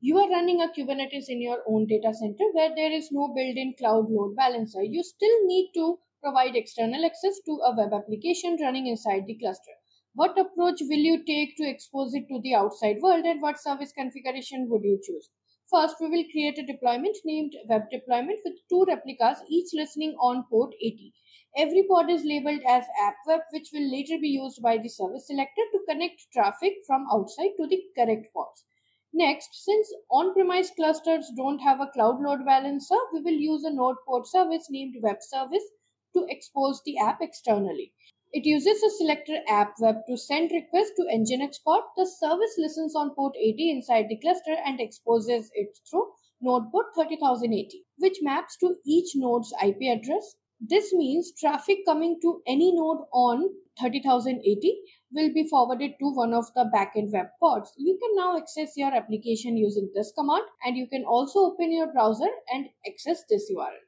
you are running a Kubernetes in your own data center where there is no built-in cloud load balancer. You still need to provide external access to a web application running inside the cluster. What approach will you take to expose it to the outside world and what service configuration would you choose? First, we will create a deployment named web deployment with two replicas, each listening on port 80. Every pod is labeled as app web, which will later be used by the service selector to connect traffic from outside to the correct pods. Next, since on-premise clusters don't have a cloud load balancer, we will use a node port service named web service to expose the app externally. It uses a selector app web to send requests to Nginx pod. The service listens on port 80 inside the cluster and exposes it through node port 30080, which maps to each node's IP address. This means traffic coming to any node on 30080 will be forwarded to one of the backend web pods. You can now access your application using this command and you can also open your browser and access this URL.